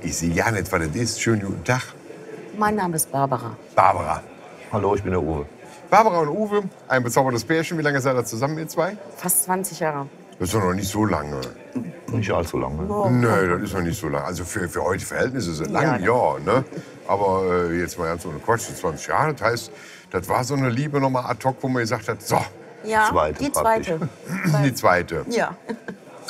Ich sehe ja nicht, was das ist. Schönen guten Tag. Mein Name ist Barbara. Barbara. Hallo, ich bin der Uwe. Barbara und Uwe, ein bezauberndes Pärchen. Wie lange seid ihr zusammen, ihr zwei? Fast 20 Jahre. Das ist doch noch nicht so lange. Nicht allzu lange. Nee, das ist noch nicht so lange. Also für, für heute Verhältnisse sind lange, ja, ne? Aber äh, jetzt mal ganz ohne Quatsch, so 20 Jahre. Das heißt, das war so eine Liebe nochmal ad hoc, wo man gesagt hat, so, Ja, Zweite die praktisch. zweite. die zweite. Ja,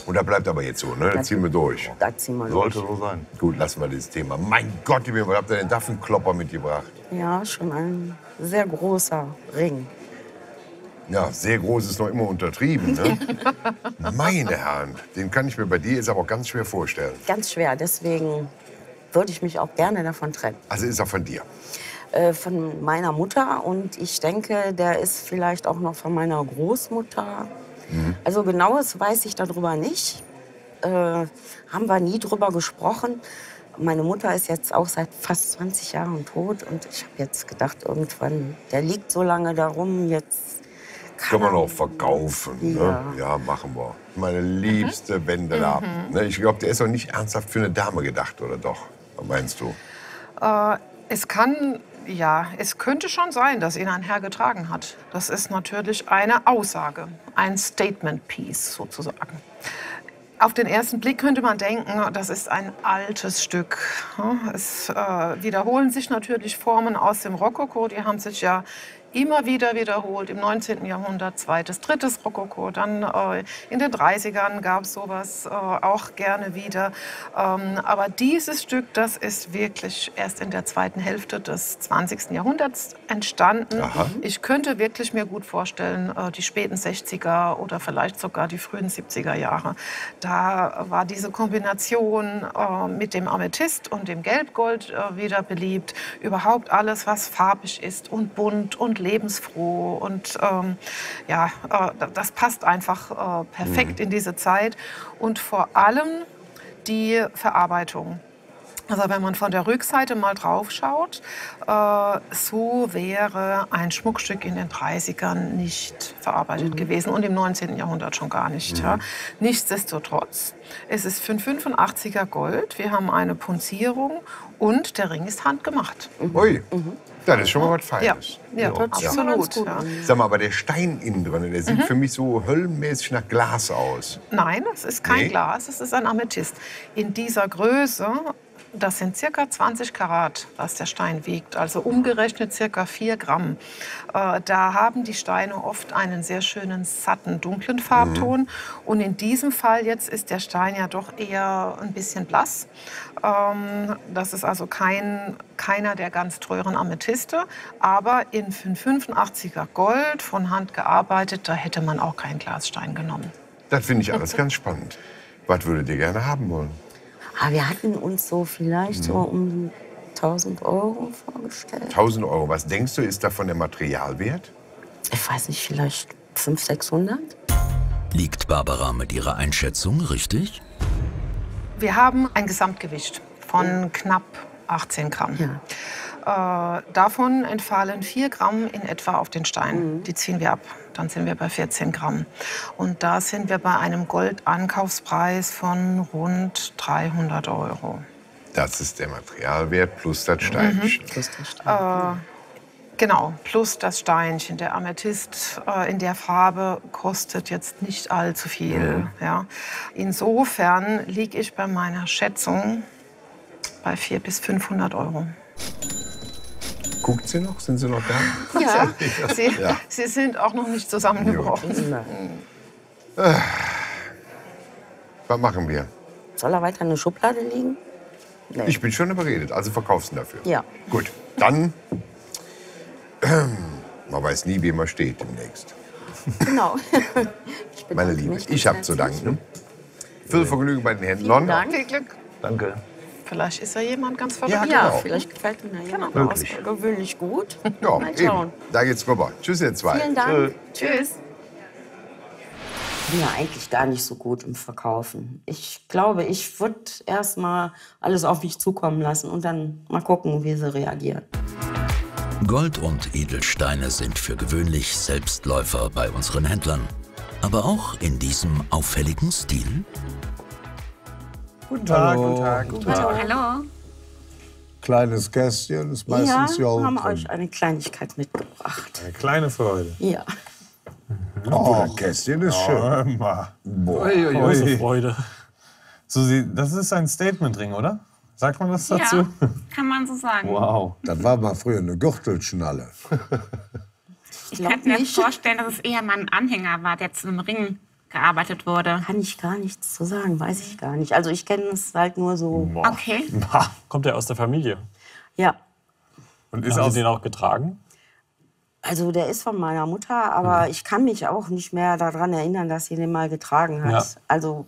Und da bleibt aber jetzt so, ne? Das ziehen wir durch. da ziehen wir Sollte durch. so sein. Gut, lassen wir dieses Thema. Mein Gott, was habt ihr denn da für einen Klopper mitgebracht? Ja, schon ein sehr großer Ring. Ja, sehr groß ist noch immer untertrieben, ne? Meine Herren, den kann ich mir bei dir jetzt aber ganz schwer vorstellen. Ganz schwer, deswegen würde ich mich auch gerne davon trennen. Also ist er von dir. Äh, von meiner Mutter und ich denke, der ist vielleicht auch noch von meiner Großmutter. Also genaues weiß ich darüber nicht. Äh, haben wir nie drüber gesprochen. Meine Mutter ist jetzt auch seit fast 20 Jahren tot und ich habe jetzt gedacht, irgendwann, der liegt so lange darum, jetzt Kann man er- auch verkaufen. Ne? Ja. Ja, machen wir. Meine liebste Wende da. Ne, ich glaube, der ist doch nicht ernsthaft für eine Dame gedacht, oder doch? Was meinst du? Äh, es kann, ja, es könnte schon sein, dass ihn ein Herr getragen hat. Das ist natürlich eine Aussage, ein Statement Piece sozusagen. Auf den ersten Blick könnte man denken, das ist ein altes Stück. Es äh, wiederholen sich natürlich Formen aus dem Rokoko, die haben sich ja immer wieder wiederholt. Im 19. Jahrhundert zweites, drittes Rokoko. Dann äh, in den 30ern gab es sowas äh, auch gerne wieder. Ähm, aber dieses Stück, das ist wirklich erst in der zweiten Hälfte des 20. Jahrhunderts entstanden. Aha. Ich könnte wirklich mir gut vorstellen, äh, die späten 60er oder vielleicht sogar die frühen 70er Jahre. Da war diese Kombination äh, mit dem Amethyst und dem Gelbgold äh, wieder beliebt. Überhaupt alles, was farbig ist und bunt und lebensfroh. Und ähm, ja, äh, das passt einfach äh, perfekt in diese Zeit. Und vor allem die Verarbeitung. Also wenn man von der Rückseite mal drauf schaut, äh, so wäre ein Schmuckstück in den 30ern nicht verarbeitet gewesen und im 19. Jahrhundert schon gar nicht. Ja. Nichtsdestotrotz, es ist für ein 85er Gold, wir haben eine Punzierung und der Ring ist handgemacht. Ui, das ist schon mal was Ja, Feines. ja, sich schon absolut. Ja. Sag mal, aber der Stein innen drin, der sieht für mich so höllenmäßig nach Glas aus. Nein, es ist kein Nee? Glas, es ist ein Amethyst. In dieser Größe, das sind circa 20 Karat, was der Stein wiegt, also umgerechnet circa 4 Gramm. Äh, da haben die Steine oft einen sehr schönen, satten, dunklen Farbton. Und in diesem Fall jetzt ist der Stein ja doch eher ein bisschen blass. Ähm, das ist also kein, keiner der ganz teuren Amethyste. Aber in 85er Gold, von Hand gearbeitet, da hätte man auch keinen Glasstein genommen. Das finde ich alles ganz spannend. Was würdet ihr gerne haben wollen? Aber Ah, wir hatten uns so vielleicht so um 1000 Euro vorgestellt. 1000 Euro. Was denkst du, ist davon der Materialwert? Ich weiß nicht, vielleicht 500, 600? Liegt Barbara mit ihrer Einschätzung richtig? Wir haben ein Gesamtgewicht von knapp 18 Gramm. Äh, davon entfallen 4 Gramm in etwa auf den Stein. Die ziehen wir ab. Dann sind wir bei 14 Gramm. Und da sind wir bei einem Goldankaufspreis von rund 300 Euro. Das ist der Materialwert plus das Steinchen. Plus der Stein. Genau, plus das Steinchen. Der Amethyst äh, in der Farbe kostet jetzt nicht allzu viel. Ja. Insofern liege ich bei meiner Schätzung bei 400 bis 500 Euro. Guckt sie noch? Sind sie noch da? Ja, Sie, Sie sind auch noch nicht zusammengebrochen. Was machen wir? Soll er weiter in der Schublade liegen? Nee. Ich bin schon überredet, also verkaufst du dafür. Ja. Gut, dann. ähm, Man weiß nie, wie man steht demnächst. Genau. Meine Liebe, ich habe zu danken. Viel Vergnügen bei den Händlern. Dank. Viel Glück. Danke. Vielleicht ist ja jemand ganz Ja, verrückt. Ja, Genau. vielleicht gefällt mir jemand Möglich. außergewöhnlich gut. Ja, Mal eben. schauen. Da geht's rüber. Tschüss, ihr zwei. Vielen Dank. Tschüss. Ich bin ja eigentlich gar nicht so gut im Verkaufen. Ich glaube, ich würde erst mal alles auf mich zukommen lassen und dann mal gucken, wie sie reagieren. Gold und Edelsteine sind für gewöhnlich Selbstläufer bei unseren Händlern. Aber auch in diesem auffälligen Stil? Guten Tag, Hallo. guten Tag. Guten Tag. Hallo. Kleines Kästchen ist Ja, meistens ja, haben drin. euch eine Kleinigkeit mitgebracht. Eine kleine Freude. Ja. Oh, Kästchen ist schön. Boah. Ui. Freude. Susi, das ist ein Statementring, oder? Sagt man das dazu? Ja, kann man so sagen. Wow. Das war mal früher eine Gürtelschnalle. Ich glaub könnte mir nicht. vorstellen, dass es eher mal ein Anhänger war, der zu einem Ring gearbeitet wurde. Kann ich gar nichts zu sagen, weiß ich gar nicht. Also ich kenne es halt nur so. Okay. Kommt er aus der Familie? Ja. Und ist aus den auch getragen? Also der ist von meiner Mutter, aber ich kann mich auch nicht mehr daran erinnern, dass sie den mal getragen hat. Ja. Also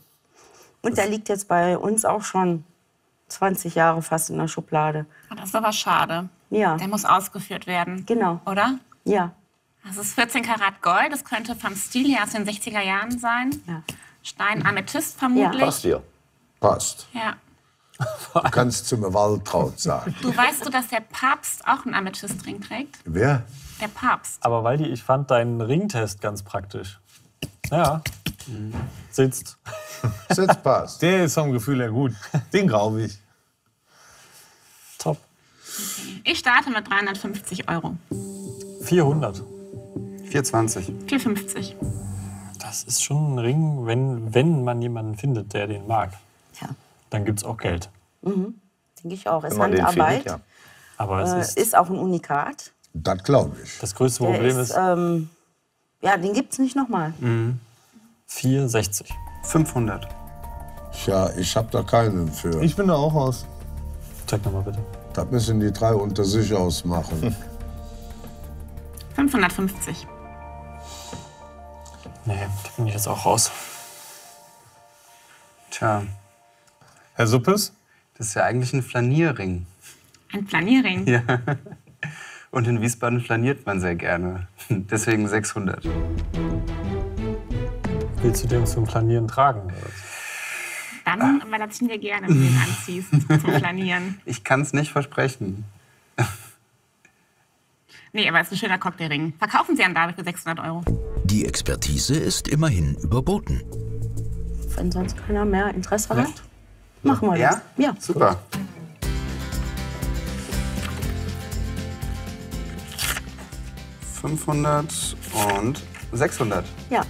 und der liegt jetzt bei uns auch schon 20 Jahre fast in der Schublade. Oh, Das ist aber schade. Ja, Der muss ausgeführt werden. genau. Oder? Ja, Das ist 14 Karat Gold. Das könnte vom Stil her aus den 60er Jahren sein. ja. Stein Amethyst vermutlich. Passt dir. Passt. Ja. Du kannst zum Waltraud sagen. Du weißt du, dass der Papst auch einen Amethystring trägt? Wer? Der Papst. Aber Waldi, ich fand deinen Ringtest ganz praktisch. Ja. Sitzt. Sitz passt. Der ist vom Gefühl her gut. Den glaube ich. Top. Ich starte mit 350 Euro. 400. 420. 450. Das ist schon ein Ring, wenn, wenn man jemanden findet, der den mag. Ja. Dann gibt es auch Geld. Denke ich auch. Ist man den Handarbeit. findet, ja. Aber es äh, ist, ist auch ein Unikat. Das glaube ich. das größte Der Problem ist, ist, ähm, ja, den gibt's nicht nochmal. 460. 500. Tja, ich habe da keinen für. Ich bin da auch aus. Zeig nochmal bitte. Das müssen die drei unter sich ausmachen. 550. Nee, da bin ich jetzt auch raus. Tja, Herr Suppes? das ist ja eigentlich ein Flanierring. Ein Planierring. Ja. Und in Wiesbaden flaniert man sehr gerne. Deswegen 600. Willst du den zum Planieren tragen? oder was? Dann, weil das wir gerne, wenn du den anziehst zum Planieren. Ich kann es nicht versprechen. Nee, aber es ist ein schöner Cocktailring. Verkaufen Sie an David für 600 Euro. Die Expertise ist immerhin überboten. Wenn sonst keiner mehr Interesse hat, machen wir das. Ja? Ja. Super. Fünfhundert und 600. ja.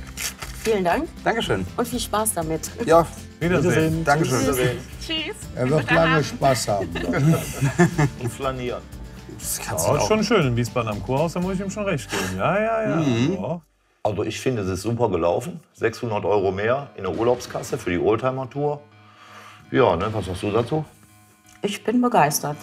Vielen Dank Dankeschön. und viel Spaß damit. Ja, Wiedersehen. Dankeschön. Tschüss. Er wird lange Spaß haben. Und flanieren. Das kannst Ja, du ist auch. schon schön in Wiesbaden am Kurhaus, da muss ich ihm schon recht geben. Ja, ja, ja. Ja. Also ich finde, es ist super gelaufen. 600 Euro mehr in der Urlaubskasse für die Oldtimer-Tour. Ja, ne, was sagst du dazu? Ich bin begeistert.